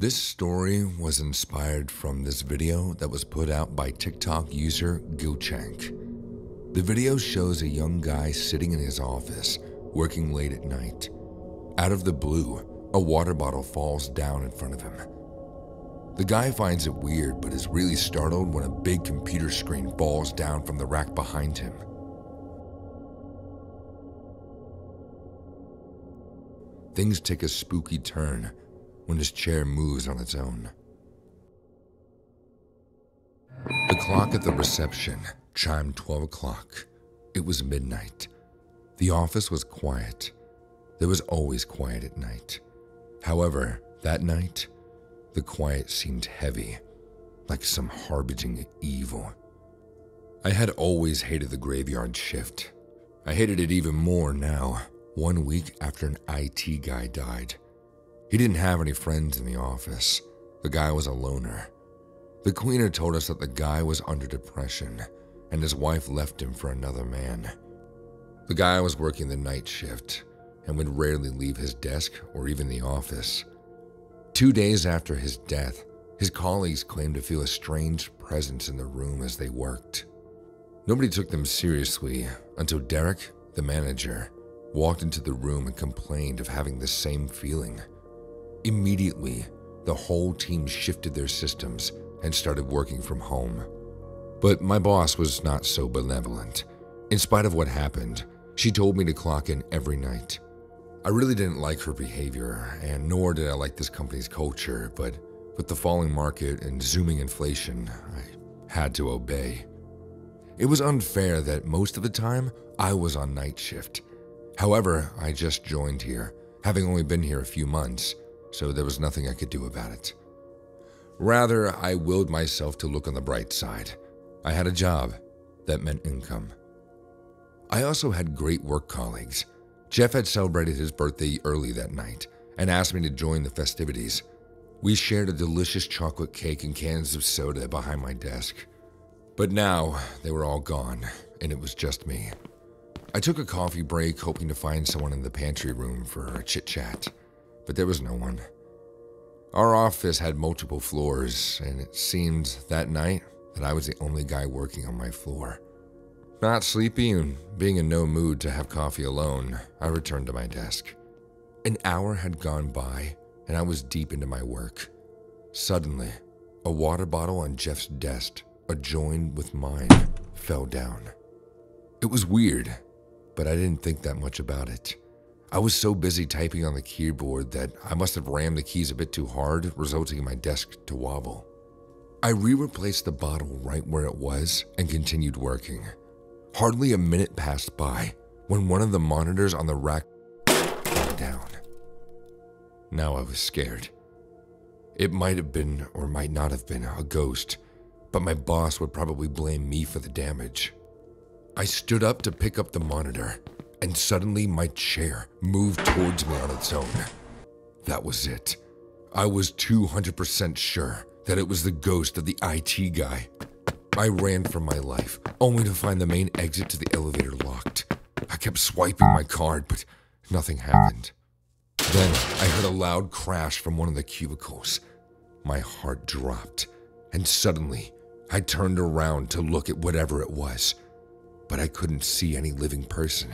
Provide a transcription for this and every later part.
This story was inspired from this video that was put out by TikTok user Gilchank. The video shows a young guy sitting in his office, working late at night. Out of the blue, a water bottle falls down in front of him. The guy finds it weird, but is really startled when a big computer screen falls down from the rack behind him. Things take a spooky turn when his chair moves on its own. The clock at the reception chimed 12 o'clock. It was midnight. The office was quiet. There was always quiet at night. However, that night, the quiet seemed heavy, like some harbinging evil. I had always hated the graveyard shift. I hated it even more now, one week after an IT guy died. He didn't have any friends in the office. The guy was a loner. The cleaner told us that the guy was under depression and his wife left him for another man. The guy was working the night shift and would rarely leave his desk or even the office. Two days after his death, his colleagues claimed to feel a strange presence in the room as they worked. Nobody took them seriously until Derek, the manager, walked into the room and complained of having the same feeling. Immediately, the whole team shifted their systems and started working from home. But my boss was not so benevolent. In spite of what happened, she told me to clock in every night. I really didn't like her behavior, and nor did I like this company's culture, but with the falling market and zooming inflation, I had to obey. It was unfair that most of the time I was on night shift. However, I just joined here, having only been here a few months, so there was nothing I could do about it. Rather, I willed myself to look on the bright side. I had a job that meant income. I also had great work colleagues Jeff had celebrated his birthday early that night and asked me to join the festivities. We shared a delicious chocolate cake and cans of soda behind my desk. But now they were all gone, and it was just me. I took a coffee break, hoping to find someone in the pantry room for a chit chat, but there was no one. Our office had multiple floors, and it seemed that night that I was the only guy working on my floor. Not sleepy and being in no mood to have coffee alone, I returned to my desk. An hour had gone by, and I was deep into my work. Suddenly, a water bottle on Jeff's desk, adjoined with mine, fell down. It was weird, but I didn't think that much about it. I was so busy typing on the keyboard that I must have rammed the keys a bit too hard, resulting in my desk to wobble. I re replaced the bottle right where it was and continued working. Hardly a minute passed by when one of the monitors on the rack fell down. Now I was scared. It might have been or might not have been a ghost, but my boss would probably blame me for the damage. I stood up to pick up the monitor, and suddenly my chair moved towards me on its own. That was it. I was 200% sure that it was the ghost of the IT guy I ran for my life, only to find the main exit to the elevator locked. I kept swiping my card, but nothing happened. Then I heard a loud crash from one of the cubicles. My heart dropped, and suddenly I turned around to look at whatever it was, but I couldn't see any living person.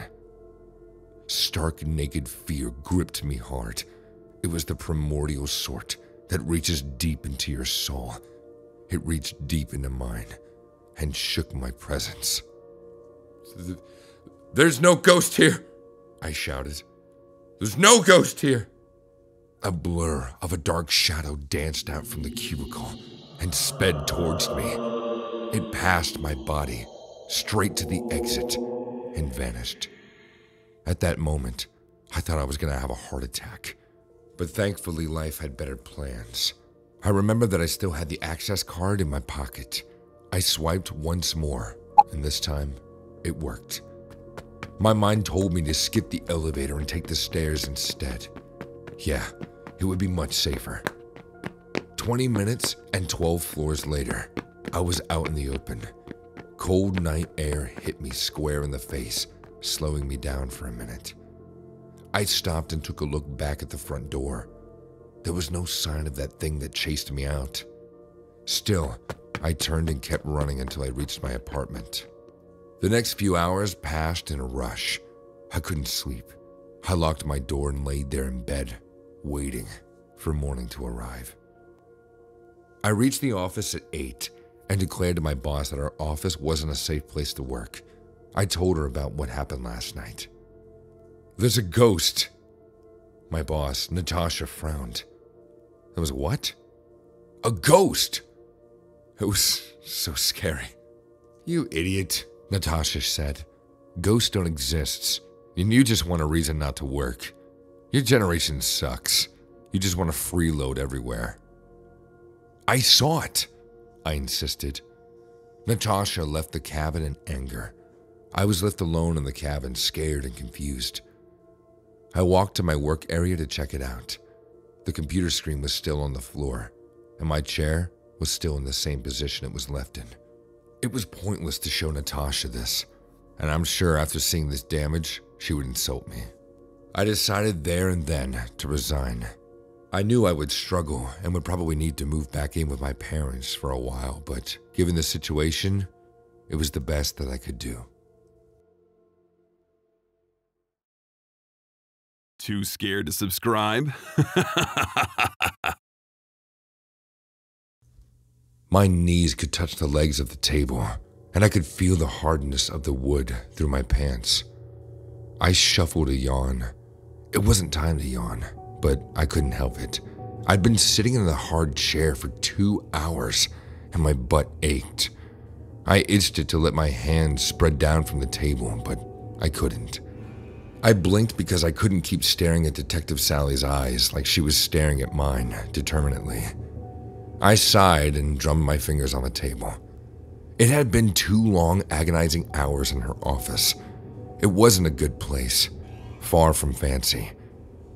Stark naked fear gripped me hard. It was the primordial sort that reaches deep into your soul. It reached deep into mine and shook my presence. There's no ghost here, I shouted. There's no ghost here. A blur of a dark shadow danced out from the cubicle and sped towards me. It passed my body, straight to the exit, and vanished. At that moment, I thought I was going to have a heart attack. But thankfully, life had better plans. I remember that I still had the access card in my pocket. I swiped once more, and this time it worked. My mind told me to skip the elevator and take the stairs instead. Yeah, it would be much safer. 20 minutes and 12 floors later, I was out in the open. Cold night air hit me square in the face, slowing me down for a minute. I stopped and took a look back at the front door. there was no sign of that thing that chased me out. Still, I turned and kept running until I reached my apartment. The next few hours passed in a rush. I couldn't sleep. I locked my door and laid there in bed, waiting for morning to arrive. I reached the office at 8 and declared to my boss that our office wasn't a safe place to work. I told her about what happened last night. There's a ghost. My boss, Natasha, frowned. There was what? A ghost! It was so scary. You idiot, Natasha said. Ghosts don't exist, and you just want a reason not to work. Your generation sucks. You just want to freeload everywhere. I saw it, I insisted. Natasha left the cabin in anger. I was left alone in the cabin, scared and confused. I walked to my work area to check it out. The computer screen was still on the floor, and my chair was still in the same position it was left in. It was pointless to show Natasha this, and I'm sure after seeing this damage, she would insult me. I decided there and then to resign. I knew I would struggle and would probably need to move back in with my parents for a while, but given the situation, it was the best that I could do. Too scared to subscribe? My knees could touch the legs of the table, and I could feel the hardness of the wood through my pants. I shuffled a yawn. It wasn't time to yawn, but I couldn't help it. I'd been sitting in the hard chair for two hours, and my butt ached. I itched it to let my hands spread down from the table, but I couldn't. I blinked because I couldn't keep staring at Detective Sally's eyes like she was staring at mine determinately. I sighed and drummed my fingers on the table. It had been two long, agonizing hours in her office. It wasn't a good place, far from fancy.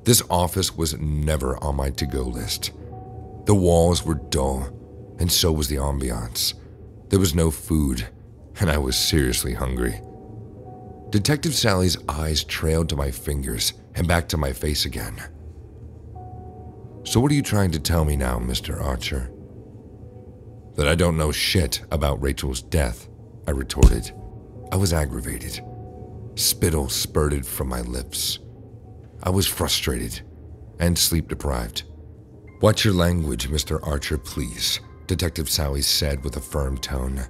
This office was never on my to go list. The walls were dull, and so was the ambiance. There was no food, and I was seriously hungry. Detective Sally's eyes trailed to my fingers and back to my face again. So, what are you trying to tell me now, Mr. Archer? That I don't know shit about Rachel's death, I retorted. I was aggravated. Spittle spurted from my lips. I was frustrated and sleep deprived. Watch your language, Mr. Archer, please, Detective Sally said with a firm tone.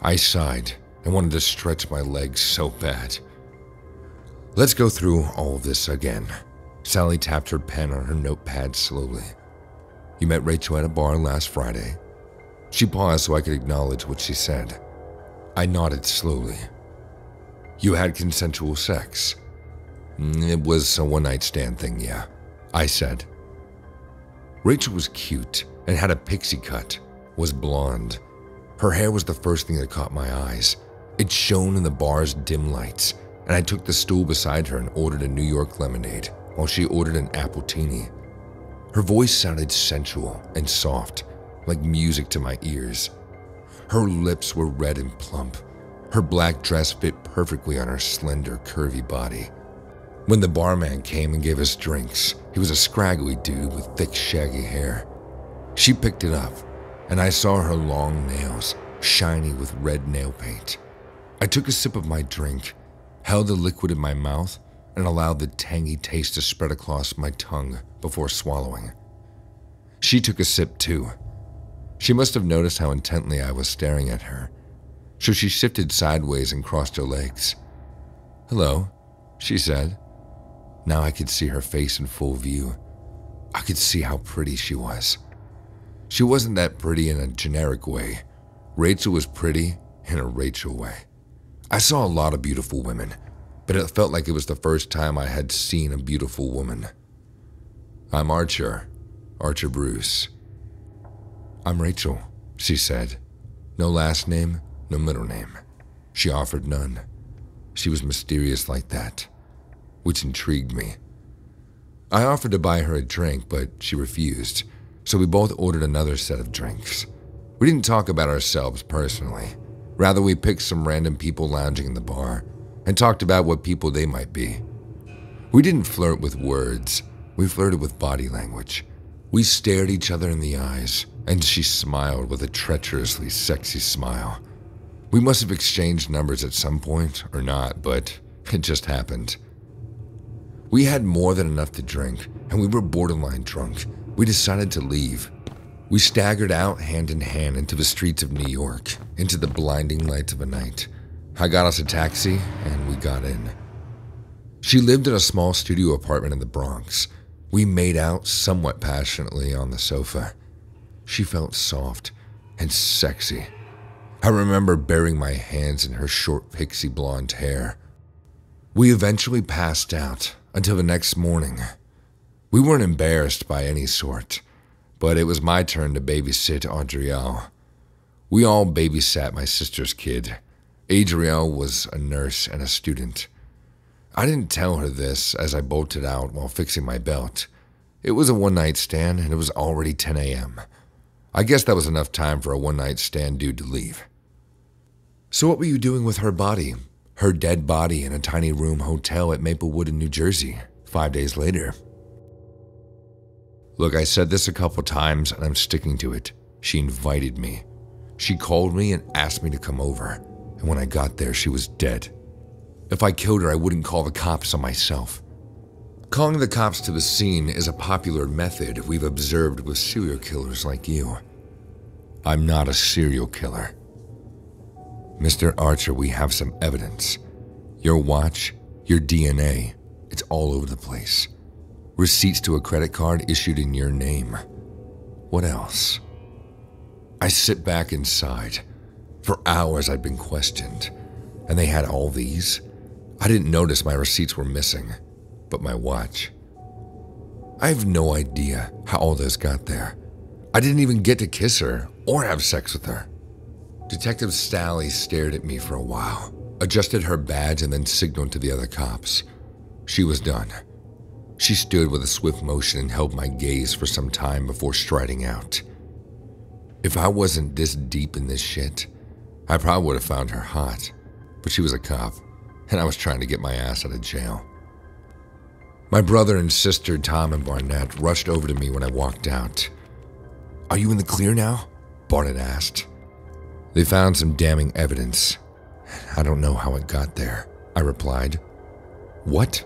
I sighed and wanted to stretch my legs so bad. Let's go through all of this again. Sally tapped her pen on her notepad slowly. You met Rachel at a bar last Friday. She paused so I could acknowledge what she said. I nodded slowly. You had consensual sex. Mm, it was a one night stand thing, yeah, I said. Rachel was cute and had a pixie cut, was blonde. Her hair was the first thing that caught my eyes. It shone in the bar's dim lights, and I took the stool beside her and ordered a New York lemonade while she ordered an apple appletini. Her voice sounded sensual and soft, like music to my ears. Her lips were red and plump. Her black dress fit perfectly on her slender, curvy body. When the barman came and gave us drinks, he was a scraggly dude with thick, shaggy hair. She picked it up, and I saw her long nails, shiny with red nail paint. I took a sip of my drink, held the liquid in my mouth, and allowed the tangy taste to spread across my tongue before swallowing. She took a sip too. She must have noticed how intently I was staring at her, so she shifted sideways and crossed her legs. Hello, she said. Now I could see her face in full view. I could see how pretty she was. She wasn't that pretty in a generic way. Rachel was pretty in a Rachel way. I saw a lot of beautiful women, but it felt like it was the first time I had seen a beautiful woman. I'm Archer, Archer Bruce. I'm Rachel, she said. No last name, no middle name. She offered none. She was mysterious like that, which intrigued me. I offered to buy her a drink, but she refused, so we both ordered another set of drinks. We didn't talk about ourselves personally. Rather, we picked some random people lounging in the bar and talked about what people they might be. We didn't flirt with words, we flirted with body language. We stared each other in the eyes, and she smiled with a treacherously sexy smile. We must have exchanged numbers at some point, or not, but it just happened. We had more than enough to drink, and we were borderline drunk. We decided to leave. We staggered out hand in hand into the streets of New York, into the blinding lights of a night. I got us a taxi, and we got in. She lived in a small studio apartment in the Bronx. We made out somewhat passionately on the sofa. She felt soft and sexy. I remember burying my hands in her short pixie blonde hair. We eventually passed out until the next morning. We weren't embarrassed by any sort, but it was my turn to babysit Adrielle. We all babysat my sister's kid. Adrielle was a nurse and a student. I didn't tell her this as I bolted out while fixing my belt. It was a one night stand and it was already 10 a.m. I guess that was enough time for a one night stand dude to leave. So, what were you doing with her body? Her dead body in a tiny room hotel at Maplewood in New Jersey, five days later. Look, I said this a couple times and I'm sticking to it. She invited me. She called me and asked me to come over, and when I got there, she was dead. If I killed her, I wouldn't call the cops on myself. Calling the cops to the scene is a popular method we've observed with serial killers like you. I'm not a serial killer. Mr. Archer, we have some evidence. Your watch, your DNA, it's all over the place. Receipts to a credit card issued in your name. What else? I sit back inside. For hours I'd been questioned, and they had all these. I didn't notice my receipts were missing, but my watch. I have no idea how all this got there. I didn't even get to kiss her or have sex with her. Detective Sally stared at me for a while, adjusted her badge, and then signaled to the other cops. She was done. She stood with a swift motion and held my gaze for some time before striding out. If I wasn't this deep in this shit, I probably would have found her hot, but she was a cop and I was trying to get my ass out of jail. My brother and sister, Tom and Barnett, rushed over to me when I walked out. Are you in the clear now? Barnett asked. They found some damning evidence. I don't know how it got there, I replied. What?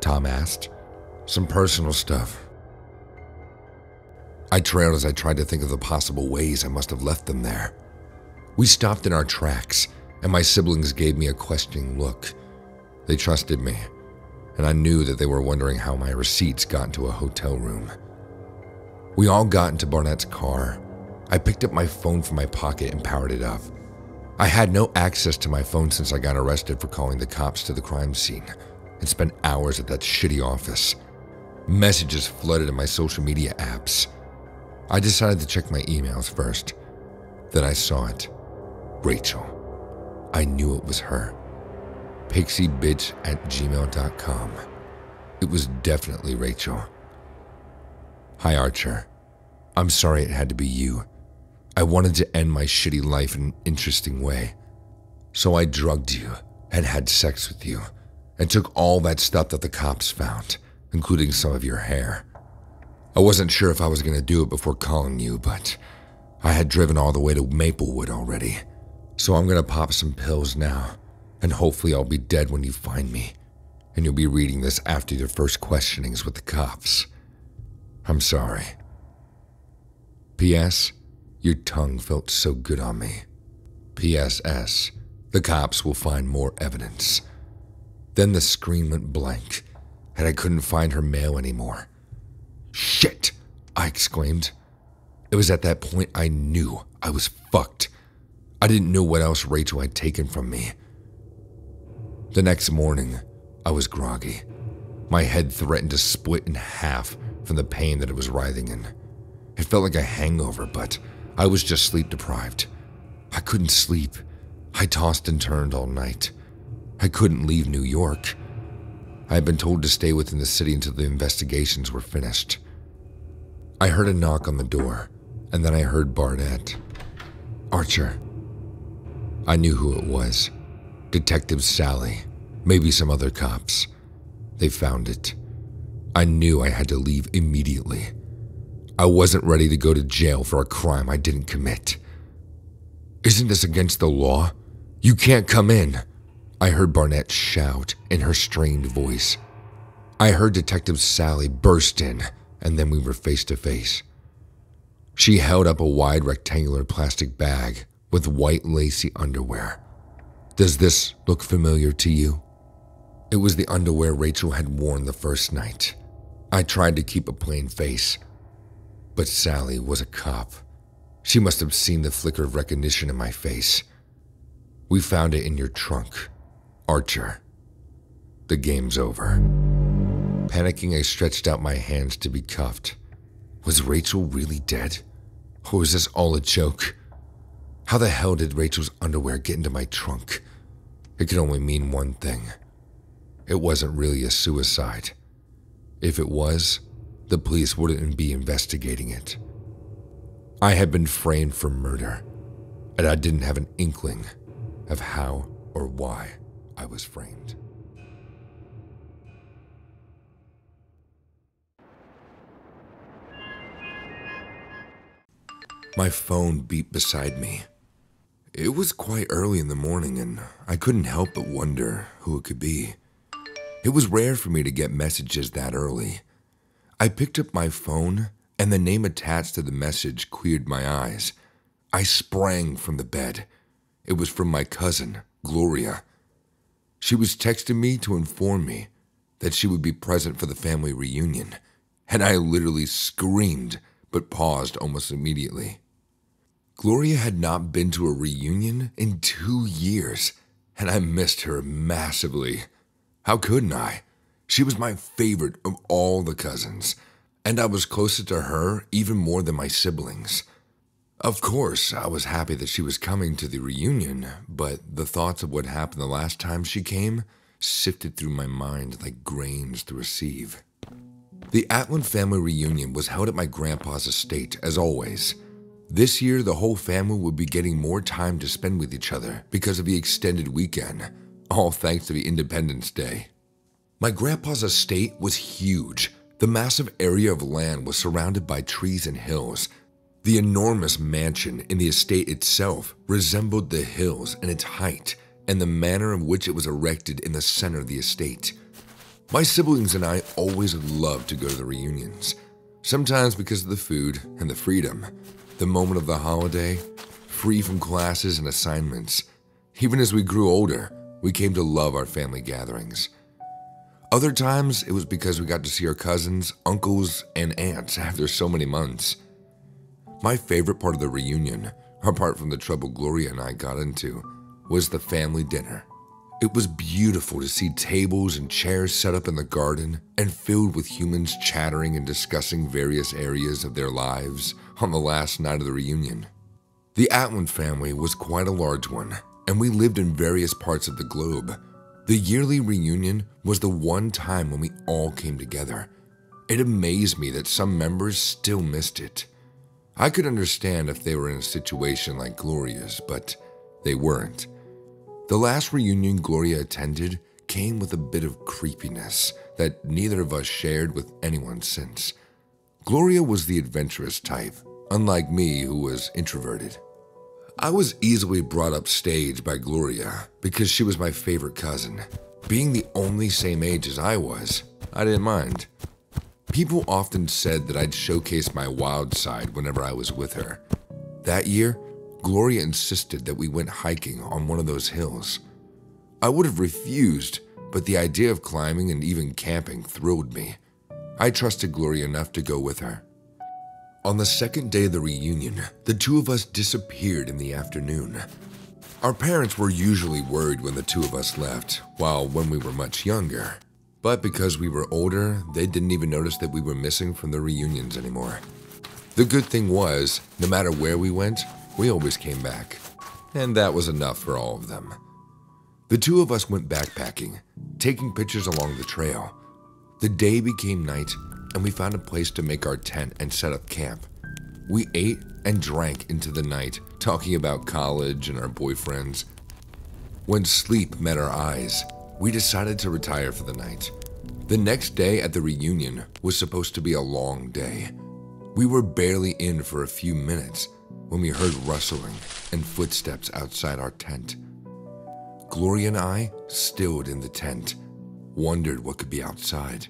Tom asked. Some personal stuff. I trailed as I tried to think of the possible ways I must have left them there. We stopped in our tracks, and my siblings gave me a questioning look. They trusted me, and I knew that they were wondering how my receipts got into a hotel room. We all got into Barnett's car. I picked up my phone from my pocket and powered it up. I had no access to my phone since I got arrested for calling the cops to the crime scene and spent hours at that shitty office. Messages flooded in my social media apps. I decided to check my emails first. Then I saw it Rachel. I knew it was her pixiebitch at gmail.com. It was definitely Rachel. Hi, Archer. I'm sorry it had to be you. I wanted to end my shitty life in an interesting way. So I drugged you and had sex with you and took all that stuff that the cops found, including some of your hair. I wasn't sure if I was going to do it before calling you, but I had driven all the way to Maplewood already. So I'm going to pop some pills now and hopefully I'll be dead when you find me, and you'll be reading this after your first questionings with the cops. I'm sorry. P.S. Your tongue felt so good on me. P.S.S. The cops will find more evidence. Then the screen went blank, and I couldn't find her mail anymore. Shit! I exclaimed. It was at that point I knew I was fucked. I didn't know what else Rachel had taken from me. The next morning, I was groggy. My head threatened to split in half from the pain that it was writhing in. It felt like a hangover, but I was just sleep deprived. I couldn't sleep. I tossed and turned all night. I couldn't leave New York. I had been told to stay within the city until the investigations were finished. I heard a knock on the door, and then I heard Barnett. Archer. I knew who it was. Detective Sally, maybe some other cops. They found it. I knew I had to leave immediately. I wasn't ready to go to jail for a crime I didn't commit. Isn't this against the law? You can't come in. I heard Barnett shout in her strained voice. I heard Detective Sally burst in, and then we were face to face. She held up a wide rectangular plastic bag with white lacy underwear. Does this look familiar to you? It was the underwear Rachel had worn the first night. I tried to keep a plain face, but Sally was a cop. She must have seen the flicker of recognition in my face. We found it in your trunk, Archer. The game's over. Panicking, I stretched out my hands to be cuffed. Was Rachel really dead? Or was this all a joke? How the hell did Rachel's underwear get into my trunk? It could only mean one thing. It wasn't really a suicide. If it was, the police wouldn't be investigating it. I had been framed for murder, and I didn't have an inkling of how or why I was framed. My phone beeped beside me. It was quite early in the morning, and I couldn't help but wonder who it could be. It was rare for me to get messages that early. I picked up my phone, and the name attached to the message cleared my eyes. I sprang from the bed. It was from my cousin, Gloria. She was texting me to inform me that she would be present for the family reunion, and I literally screamed but paused almost immediately. Gloria had not been to a reunion in two years, and I missed her massively. How couldn't I? She was my favorite of all the cousins, and I was closer to her even more than my siblings. Of course, I was happy that she was coming to the reunion, but the thoughts of what happened the last time she came sifted through my mind like grains through a sieve. The Atwood family reunion was held at my grandpa's estate, as always. This year, the whole family would be getting more time to spend with each other because of the extended weekend, all thanks to the Independence Day. My grandpa's estate was huge. The massive area of land was surrounded by trees and hills. The enormous mansion in the estate itself resembled the hills in its height and the manner in which it was erected in the center of the estate. My siblings and I always loved to go to the reunions, sometimes because of the food and the freedom, the moment of the holiday, free from classes and assignments. Even as we grew older, we came to love our family gatherings. Other times, it was because we got to see our cousins, uncles, and aunts after so many months. My favorite part of the reunion, apart from the trouble Gloria and I got into, was the family dinner. It was beautiful to see tables and chairs set up in the garden and filled with humans chattering and discussing various areas of their lives on the last night of the reunion. The Atwood family was quite a large one, and we lived in various parts of the globe. The yearly reunion was the one time when we all came together. It amazed me that some members still missed it. I could understand if they were in a situation like Gloria's, but they weren't. The last reunion Gloria attended came with a bit of creepiness that neither of us shared with anyone since. Gloria was the adventurous type, unlike me, who was introverted. I was easily brought up stage by Gloria because she was my favorite cousin. Being the only same age as I was, I didn't mind. People often said that I'd showcase my wild side whenever I was with her. That year, Gloria insisted that we went hiking on one of those hills. I would have refused, but the idea of climbing and even camping thrilled me. I trusted Gloria enough to go with her. On the second day of the reunion, the two of us disappeared in the afternoon. Our parents were usually worried when the two of us left, while when we were much younger. But because we were older, they didn't even notice that we were missing from the reunions anymore. The good thing was, no matter where we went, we always came back. And that was enough for all of them. The two of us went backpacking, taking pictures along the trail. The day became night, and we found a place to make our tent and set up camp. We ate and drank into the night, talking about college and our boyfriends. When sleep met our eyes, we decided to retire for the night. The next day at the reunion was supposed to be a long day. We were barely in for a few minutes when we heard rustling and footsteps outside our tent. Gloria and I stilled in the tent, wondered what could be outside.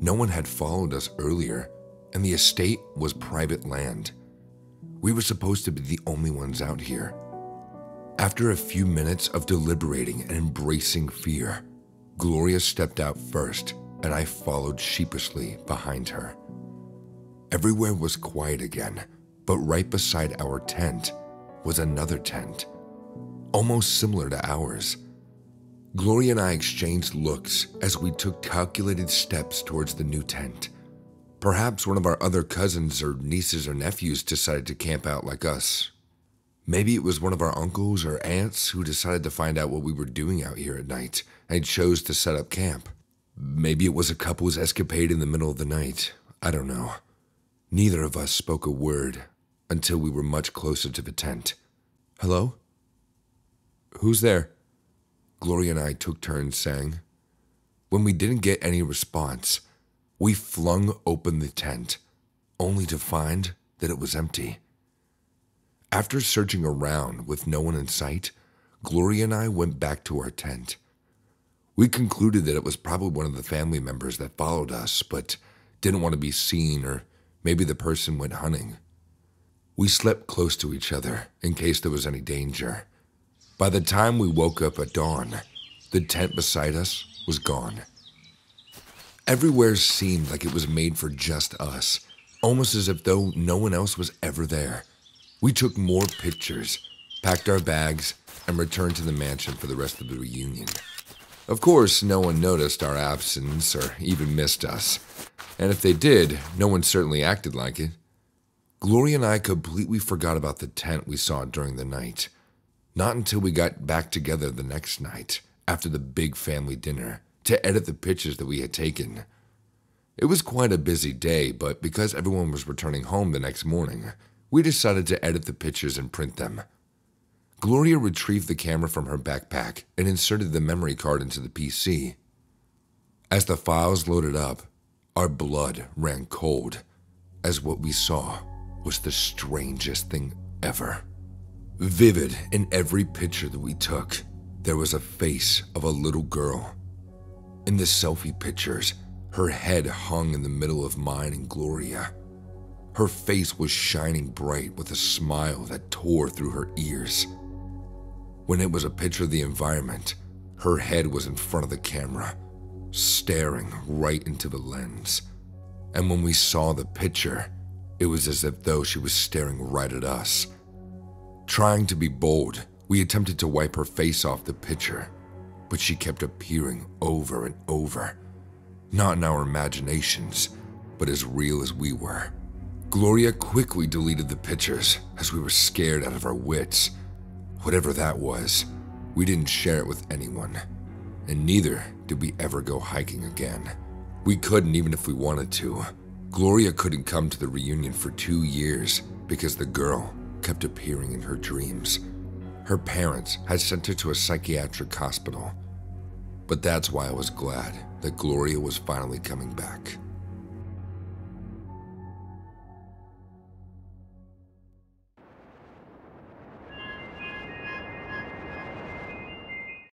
No one had followed us earlier, and the estate was private land. We were supposed to be the only ones out here. After a few minutes of deliberating and embracing fear, Gloria stepped out first, and I followed sheepishly behind her. Everywhere was quiet again, but right beside our tent was another tent, almost similar to ours. Gloria and I exchanged looks as we took calculated steps towards the new tent. Perhaps one of our other cousins or nieces or nephews decided to camp out like us. Maybe it was one of our uncles or aunts who decided to find out what we were doing out here at night and chose to set up camp. Maybe it was a couple's escapade in the middle of the night. I don't know. Neither of us spoke a word until we were much closer to the tent. Hello? Who's there? Gloria and I took turns saying. When we didn't get any response, we flung open the tent, only to find that it was empty. After searching around with no one in sight, Gloria and I went back to our tent. We concluded that it was probably one of the family members that followed us, but didn't want to be seen, or maybe the person went hunting. We slept close to each other in case there was any danger. By the time we woke up at dawn, the tent beside us was gone. Everywhere seemed like it was made for just us, almost as if though no one else was ever there. We took more pictures, packed our bags, and returned to the mansion for the rest of the reunion. Of course, no one noticed our absence or even missed us. And if they did, no one certainly acted like it. Gloria and I completely forgot about the tent we saw during the night. Not until we got back together the next night, after the big family dinner to edit the pictures that we had taken. It was quite a busy day, but because everyone was returning home the next morning, we decided to edit the pictures and print them. Gloria retrieved the camera from her backpack and inserted the memory card into the PC. As the files loaded up, our blood ran cold, as what we saw was the strangest thing ever. Vivid in every picture that we took, there was a face of a little girl in the selfie pictures, her head hung in the middle of mine and Gloria. Her face was shining bright with a smile that tore through her ears. When it was a picture of the environment, her head was in front of the camera, staring right into the lens. And when we saw the picture, it was as if though she was staring right at us. Trying to be bold, we attempted to wipe her face off the picture, but she kept appearing over and over. Not in our imaginations, but as real as we were. Gloria quickly deleted the pictures as we were scared out of our wits. Whatever that was, we didn't share it with anyone, and neither did we ever go hiking again. We couldn't even if we wanted to. Gloria couldn't come to the reunion for two years because the girl kept appearing in her dreams. Her parents had sent her to a psychiatric hospital. But that's why I was glad that Gloria was finally coming back.